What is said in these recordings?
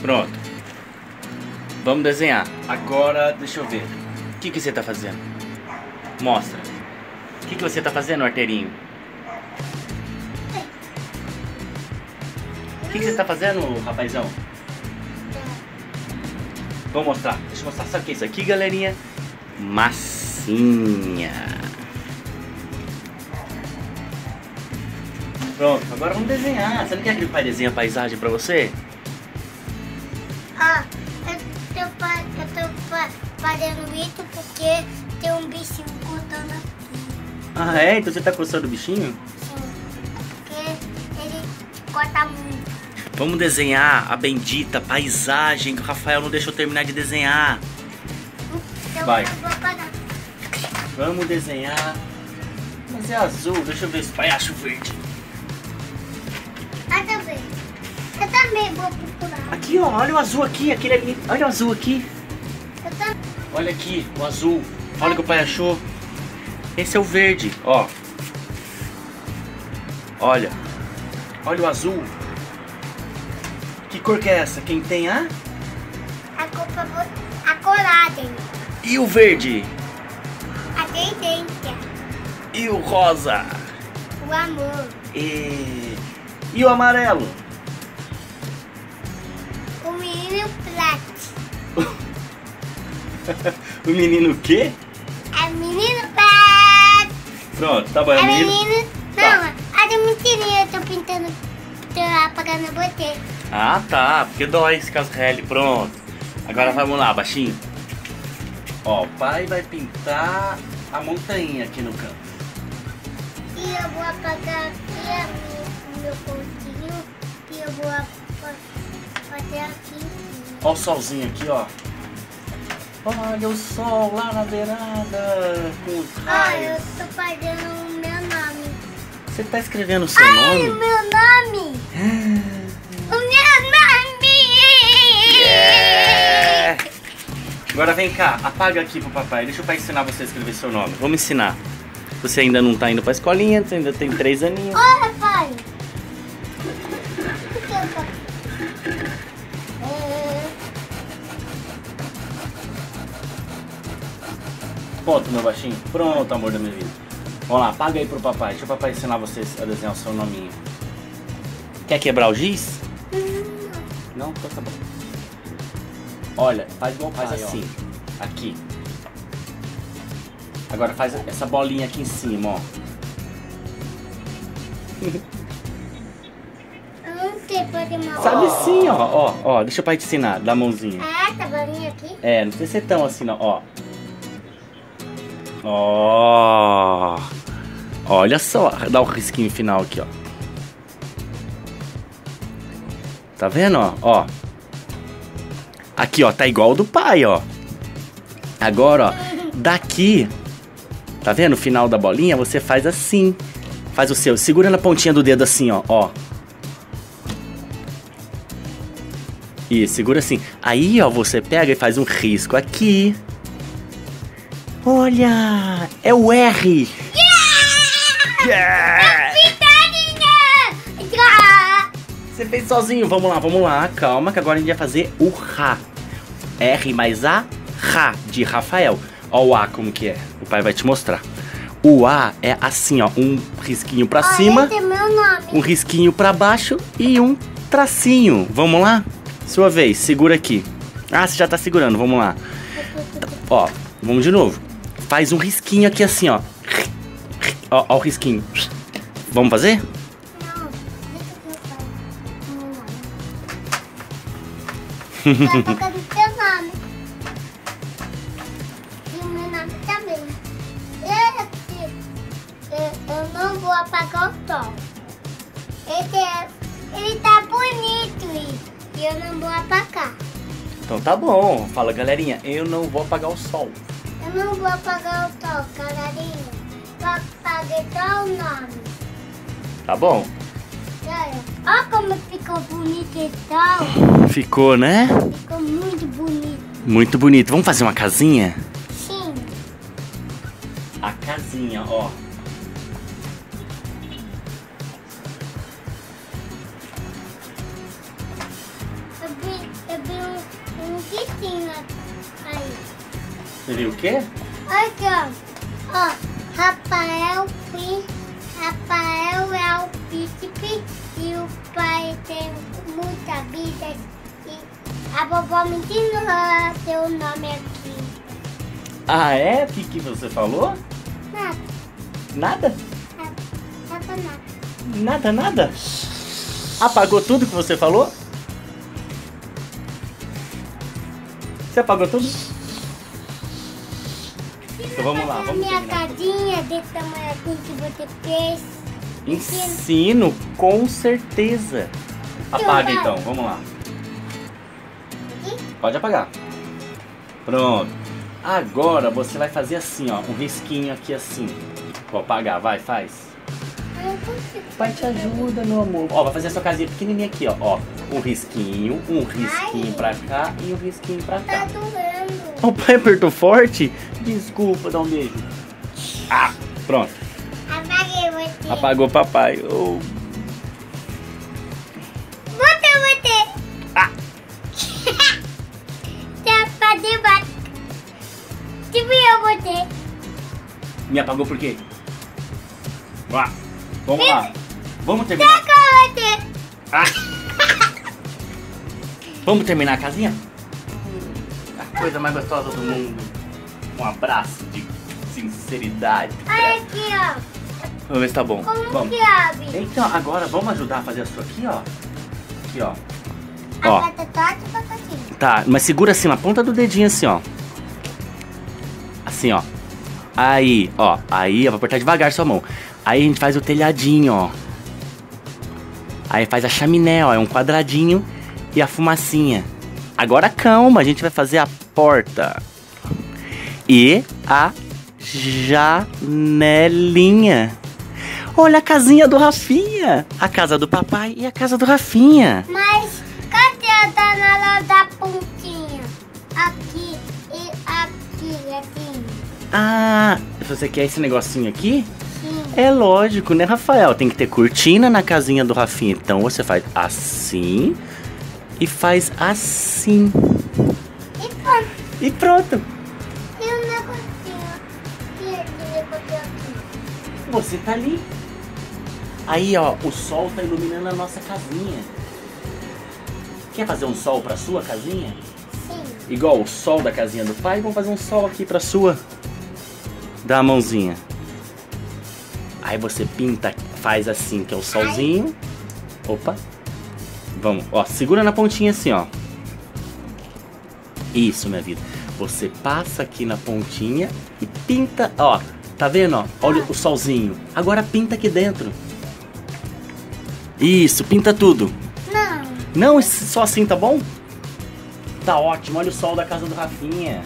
Pronto. Vamos desenhar. Agora, deixa eu ver. O que, que você tá fazendo? Mostra. O que, que você tá fazendo, arteirinho? O que, que você tá fazendo, rapazão? Vou mostrar. Deixa eu mostrar. Sabe o que é isso aqui, galerinha? Massinha. Pronto, agora vamos desenhar. Você não quer que o pai desenhe a paisagem pra você? Ah, eu tô, fa- eu tô fa- fazendo isso porque tem um bichinho cortando aqui. Ah, é? Então você tá coçando o bichinho? Sim, porque ele corta muito. Vamos desenhar a bendita paisagem que o Rafael não deixou terminar de desenhar. Então Vai. Vamos desenhar. Mas é azul, deixa eu ver esse pai acha o verde. Também vou procurar. Aqui, ó, olha o azul aqui, aquele ali. Olha o azul aqui. Também. Olha aqui, o azul. Olha o que o pai achou. Esse é o verde, ó. Olha. Olha o azul. Que cor que é essa? Quem tem a? A vo- a coragem. E o verde? A tendência. E o rosa? O amor. E, e o amarelo? o menino o quê? É menino plat. Pronto, tá bom, é É o menino. menino. Tá. Não, a de mentirinha eu tô pintando. Tô apagando você. Ah, tá, porque dói esse casrele, pronto. Agora vamos lá, baixinho. Ó, o pai vai pintar a montanha aqui no canto. E eu vou apagar aqui a minha- o meu pontinho. E eu vou fazer aqui. Ó o solzinho aqui, ó. Olha o sol lá na beirada com Ah, eu tô fazendo o meu nome. Você tá escrevendo o seu Ai, o nome? meu nome! o meu nome! É. Agora vem cá, apaga aqui pro papai. Deixa o pai ensinar você a escrever seu nome. Vamos ensinar. Você ainda não tá indo pra escolinha, você ainda tem três aninhos. Olha, pai! Pronto, meu baixinho. Pronto, amor da minha vida. Vamos lá, apaga aí pro papai. Deixa o papai ensinar vocês a desenhar o seu nominho. Quer quebrar o giz? Não? Então tá bom. Olha, faz igual faz assim. Aqui. Agora faz essa bolinha aqui em cima, ó. Eu não sei fazer mal. Sabe sim, ó. Ó, ó. Deixa o pai te ensinar. Dá a mãozinha. É essa bolinha aqui? É, não precisa ser tão assim, não. Ó. Ó. Olha só. Dá o risquinho final aqui, ó. Tá vendo, ó? Ó. Aqui, ó. Tá igual o do pai, ó. Agora, ó. Daqui. Tá vendo o final da bolinha? Você faz assim. Faz o seu. Segura na pontinha do dedo assim, ó. Ó. Isso, segura assim. Aí, ó, você pega e faz um risco aqui. Olha! É o R! Yeah! Pitadinha! Ah! Você fez sozinho. Vamos lá, vamos lá. Calma, que agora a gente vai fazer o Rá. R mais A, Rá, de Rafael. Ó o A como que é. O pai vai te mostrar. O A é assim, ó. Um risquinho pra cima, é meu nome. um risquinho pra baixo e um tracinho. Vamos lá? Sua vez, segura aqui. Ah, você já tá segurando, vamos lá. Ó, vamos de novo. Faz um risquinho aqui assim, ó. Ó, ó o risquinho. Vamos fazer? Não, deixa que eu faço. Meu nome. Tá eu, não vou apagar o sol. É, ele tá bonito e eu não vou apagar. Então tá bom. Fala, galerinha, eu não vou apagar o sol. Eu não vou apagar o sol, canarinho. Apaguei só o nome. Tá bom? Olha, como ficou bonito esse sol. Ficou, né? Ficou muito bonito. Muito bonito. Vamos fazer uma casinha? Sim. A casinha, ó. Você viu o quê? Aqui, ó. Ó, Rafael. Rafael é o príncipe e o pai tem muita vida. E a vovó me ensinou o nome aqui. Ah, é? O que, que você falou? Nada, Nada? nada, nada. Nada, nada? Apagou tudo que você falou? Você apagou tudo? Então vamos lá, A vamos minha terminar. casinha desse tamanho assim que você fez. Ensino, com certeza. Apaga vai. então, vamos lá. Pode apagar. Pronto. Agora você vai fazer assim, ó, um risquinho aqui assim. Vou apagar, vai, faz. Ah, eu consigo. Pai te ajuda, meu amor. Ó, vai fazer a sua casinha pequenininha aqui, ó. Ó, um risquinho, um risquinho Ai. pra cá e um risquinho pra Tá cá. doendo. O pai apertou forte? Desculpa, dá um beijo. Ah, pronto. Apaguei você. Apagou papai. Oh. Bota você. Ah. Tá pra debaixo. Tipo eu botei. Me apagou por quê? Vá. Vamos lá. Vamos terminar. Com você. Ah. Vamos terminar a casinha? Coisa mais gostosa do mundo. Um abraço de sinceridade. Olha aqui, ó. Vamos ver se tá bom. Como Vamos. que abre? Então, agora vamos ajudar a fazer a sua aqui, ó. Aqui, ó. A Ó. batata e batatinha. Tá, mas segura assim na ponta do dedinho assim, ó. Assim, ó. Aí, ó. Aí, eu vou apertar devagar sua mão. Aí a gente faz o telhadinho, ó. Aí faz a chaminé, ó. É um quadradinho e a fumacinha. Agora calma, a gente vai fazer a porta. E a janelinha. Olha a casinha do Rafinha. A casa do papai e a casa do Rafinha. Mas cadê a danada da pontinha? Aqui e aqui, assim. Ah, você quer esse negocinho aqui? Sim. É lógico, né, Rafael? Tem que ter cortina na casinha do Rafinha. Então você faz assim e faz assim. E pronto. E o negocinho aqui? Você tá ali. Aí, ó, o sol tá iluminando a nossa casinha. Quer fazer um sol pra sua casinha? Sim. Igual o sol da casinha do pai? Vamos fazer um sol aqui pra sua. Dá a mãozinha. Aí você pinta, faz assim, que é o solzinho. Opa. Vamos, ó, segura na pontinha assim, ó. Isso, minha vida. Você passa aqui na pontinha e pinta, ó. Tá vendo, ó? Olha o solzinho. Agora pinta aqui dentro. Isso, pinta tudo. Não. Não, só assim tá bom? Tá ótimo, olha o sol da casa do Rafinha.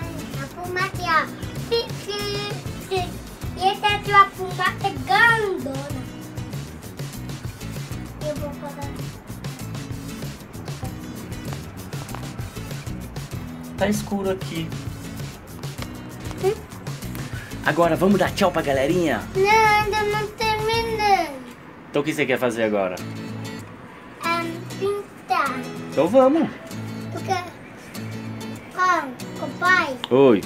Ai, puma aqui, ó. Tá escuro aqui. Agora vamos dar tchau pra galerinha? Não, ainda não terminei. Então o que você quer fazer agora? É pintar. Então vamos. Porque, ó, papai, Oi.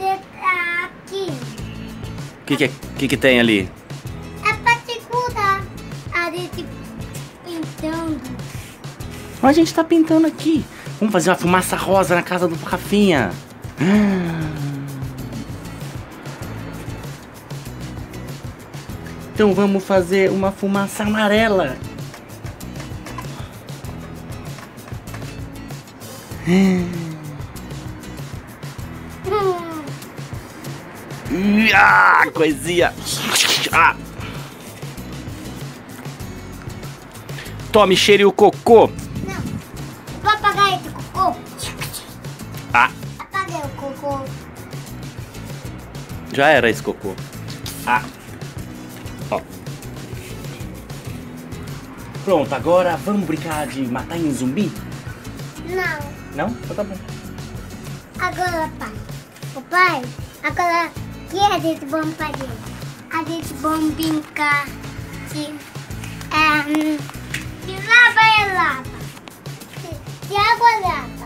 aqui. O que, que, é- que, que tem ali? É pra segurar a gente pintando. A gente tá pintando aqui. Vamos fazer uma fumaça rosa na casa do Rafinha. Então vamos fazer uma fumaça amarela. Hum, Ah, coisinha. Ah. Tome, cheire o cocô. Já era esse cocô. Ah. Ó. Pronto, agora vamos brincar de matar em zumbi? Não. Não? Então tá bom. Agora, pai. O pai, agora, o que a gente vamos fazer? A gente vamos brincar de, é, de lava é lava. De, de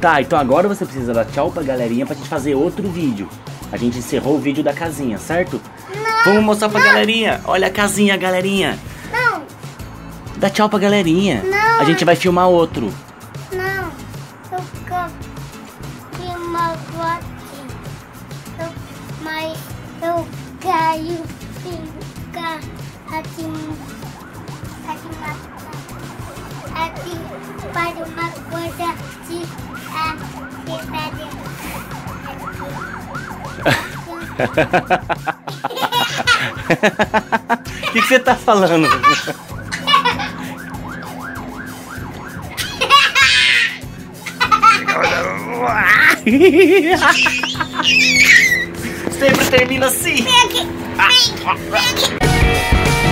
Tá, então agora você precisa dar tchau pra galerinha pra gente fazer outro vídeo. A gente encerrou o vídeo da casinha, certo? Não. Vamos mostrar pra galerinha. Olha a casinha, galerinha. Não, Dá tchau pra galerinha. Não. A gente vai filmar outro. não. Eu quero filmar aqui. Eu, mas eu quero ficar aqui. Aqui, na- aqui para uma coisa de. O que que você tá falando? Sempre termina assim. Vem aqui, vem aqui, vem aqui.